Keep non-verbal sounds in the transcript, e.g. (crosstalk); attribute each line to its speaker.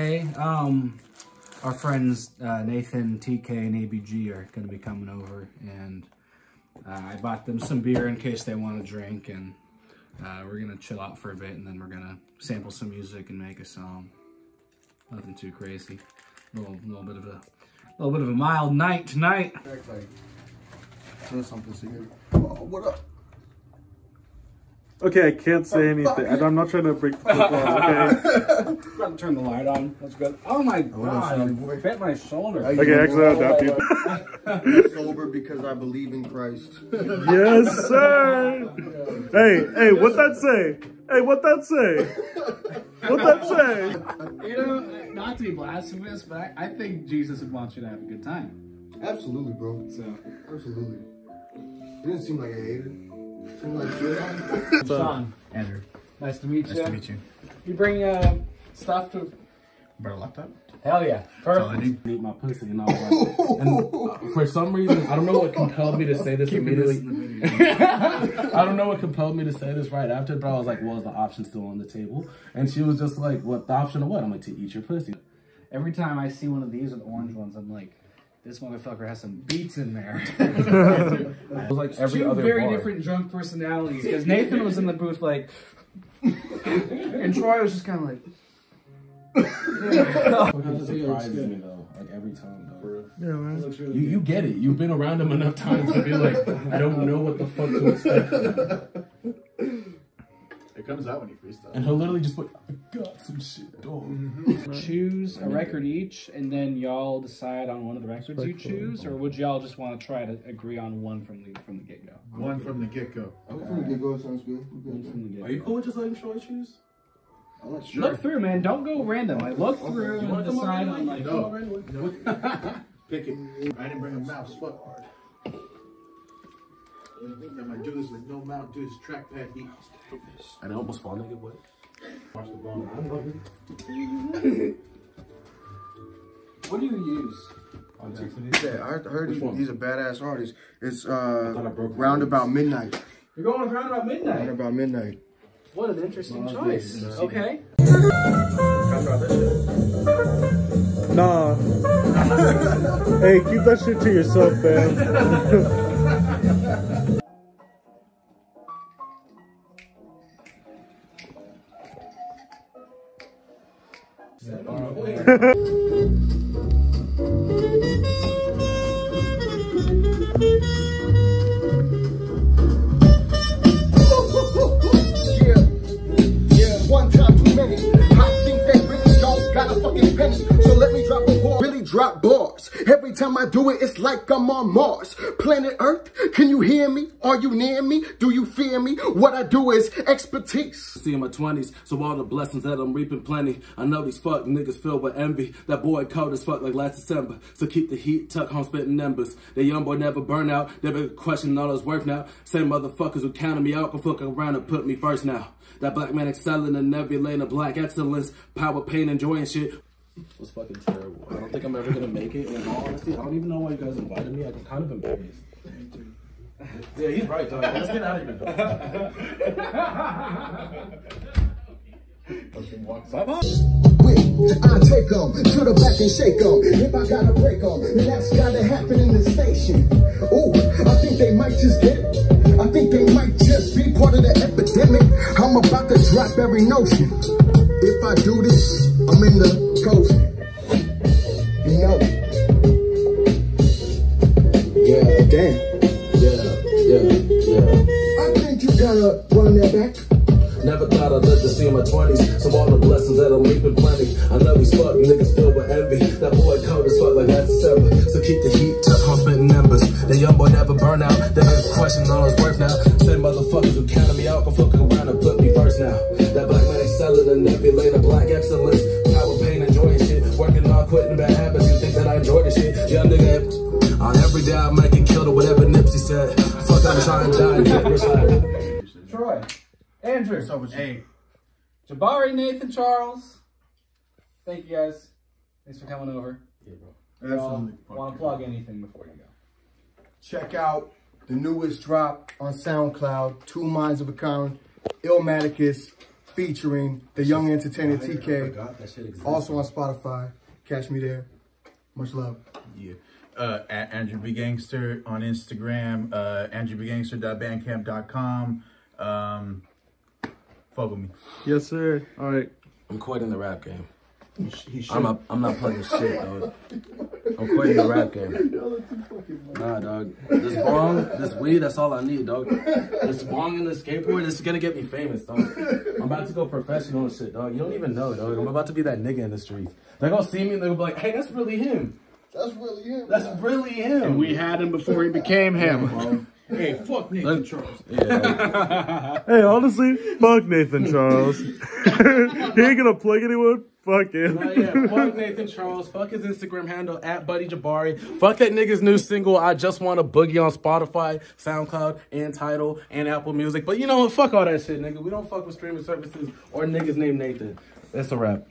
Speaker 1: Hey, um, our friends uh, Nathan, TK, and ABG are going to be coming over, and uh, I bought them some beer in case they want to drink, and uh, we're going to chill out for a bit, and then we're going to sample some music and make a song. Nothing too crazy. A little, little bit of a, little bit of a mild night tonight.
Speaker 2: Something. Oh, what up?
Speaker 3: Okay, I can't say oh, anything. and I'm not trying to break the fourth wall, okay? (laughs)
Speaker 1: Got to turn the light on. That's good. Oh my
Speaker 2: what up,
Speaker 1: god!
Speaker 2: Sonny
Speaker 1: I
Speaker 2: boy?
Speaker 1: bent my shoulder.
Speaker 3: Okay, actually, I'll adapt you.
Speaker 2: I'm (laughs) sober because I believe in Christ.
Speaker 3: Yes, sir! Hey, hey, what that say? Hey, what that say? What that say?
Speaker 1: You know, not to be blasphemous, but I, I think Jesus would want you to have a good time.
Speaker 2: Absolutely, bro.
Speaker 1: So,
Speaker 2: Absolutely. You didn't seem like a hater. Seemed like.
Speaker 1: Sean, Andrew, nice to meet you.
Speaker 4: Nice to meet you.
Speaker 1: You bring uh, stuff to.
Speaker 4: Brought a laptop?
Speaker 1: Hell yeah,
Speaker 4: all I
Speaker 1: perfect. Eat my pussy and all (laughs) that. and for some reason, I don't know what compelled me to say this Keep immediately. (laughs) I don't know what compelled me to say this right after, but I was like, "Well, is the option still on the table?" And she was just like, "What the option of what?" I'm like, "To eat your pussy." Every time I see one of these with orange ones, I'm like, "This motherfucker has some beats in there." (laughs) it was like
Speaker 4: every
Speaker 1: two
Speaker 4: other
Speaker 1: very
Speaker 4: bar.
Speaker 1: different drunk personalities. Because Nathan was in the booth like, and Troy was just kind of like.
Speaker 4: Fucking surprises me though, like every time though.
Speaker 3: Yeah, man.
Speaker 4: You, you get it. You've been around him enough times to be like, I don't know what the fuck to expect.
Speaker 5: It comes out when you freestyle.
Speaker 4: And he'll literally just put, I got some shit, dog. (laughs)
Speaker 1: choose a record each, and then y'all decide on one of the records you choose, or would y'all just want to try to agree on one from the from the get go?
Speaker 5: One from the get go.
Speaker 2: I'm from the get go. Sounds good.
Speaker 1: One from the get
Speaker 4: Are you cool with just letting Troy choose?
Speaker 2: I like
Speaker 1: Look through, man. Don't go random. Like look through
Speaker 4: You wanna
Speaker 1: and
Speaker 4: come
Speaker 1: decide on like.
Speaker 5: No. No. (laughs) Pick it. I didn't bring a mouse. Fuck. I'm gonna do this with no mouse. Do this trackpad beat.
Speaker 4: And I almost fall nigga, what?
Speaker 5: Watch the ball.
Speaker 1: What do you use?
Speaker 2: Yeah, I heard he, he's a badass artist. It's uh
Speaker 4: broke my
Speaker 2: Roundabout Midnight.
Speaker 1: You're going with Roundabout Midnight.
Speaker 2: Roundabout Midnight.
Speaker 1: What an interesting choice. Okay.
Speaker 3: Nah. (laughs) hey, keep that shit to yourself, fam. (laughs)
Speaker 6: Yeah, Drop bars. Every time I do it, it's like I'm on Mars. Planet Earth, can you hear me? Are you near me? Do you fear me? What I do is expertise.
Speaker 7: See in my twenties, so all the blessings that I'm reaping plenty. I know these fuck niggas filled with envy. That boy cold as fuck like last December. So keep the heat, tuck home spitting embers. The young boy never burn out. Been questioning all his worth now. Same motherfuckers who counted me out, but fuck around and put me first now. That black man excelling in every lane of black excellence. Power, pain, and joy and shit. Was fucking terrible. I don't think I'm ever gonna make it. In all honesty, I don't even know why you guys invited me. I'm kind of embarrassed. Yeah, he's right, dog. Let's get out of here, dog.
Speaker 6: Wait, I take 'em to the back and shake 'em. If I gotta break 'em, then that's gotta happen in the station. Ooh, I think they might just get it. I think they might just be part of the epidemic. I'm about to drop every notion. If I do this, I'm in the
Speaker 7: Never thought I'd live to see my 20s. So all the blessings that I'm reaping plenty. I know these fuck niggas filled with envy. That boy cold as fuck like last December. So keep the heat, tuck home spitting embers. The young boy never burn out. They been questioning all his worth now. Same motherfuckers who counted me out, gon' fuck around and put me first now. That black man in every lane of black excellence. Power, pain, and joy and shit. Working on quitting bad habits. You think that I enjoy this shit? Young nigga, on every day I'm making killed or whatever Nipsey said. Fuck, I'm trying to die and get.
Speaker 1: Troy, Andrew,
Speaker 2: What's up with you?
Speaker 1: hey, Jabari, Nathan, Charles. Thank you guys. Thanks for coming over. Yeah, bro.
Speaker 2: Absolutely.
Speaker 1: Want to plug anything before you go?
Speaker 2: Check out the newest drop on SoundCloud, Two Minds of a Kind, Illmaticus,
Speaker 6: featuring the Young Entertainer TK.
Speaker 5: That shit.
Speaker 6: Also on Spotify. Catch me there. Much love.
Speaker 5: Yeah. Uh, at Andrew B. Gangster on Instagram, uh, andrewbgangster.bandcamp.com. Um, fuck with me.
Speaker 3: Yes, sir. All right.
Speaker 7: I'm quitting the rap game.
Speaker 5: He.
Speaker 7: I'm not, I'm not playing shit, dog. I'm quitting the rap game. (laughs) Nah, dog. This bong, this weed, that's all I need, dog. This bong and this skateboard, this is gonna get me famous, dog. I'm about to go professional and shit, dog. You don't even know, dog. I'm about to be that nigga in the streets. They're gonna see me and they'll be like, hey, that's really him.
Speaker 6: That's really him.
Speaker 7: That's really him.
Speaker 1: We had him before he became him.
Speaker 5: Hey, fuck Nathan Charles. (laughs)
Speaker 7: Yeah, (laughs)
Speaker 3: Hey, honestly, fuck Nathan Charles. (laughs) he ain't gonna plug anyone. Fuck him.
Speaker 7: Yeah, fuck Nathan Charles. Fuck his Instagram handle at Buddy Jabari. Fuck that nigga's new single. I just want a boogie on Spotify, SoundCloud, and Tidal, and Apple Music. But you know what? Fuck all that shit, nigga. We don't fuck with streaming services or niggas named Nathan. That's a wrap.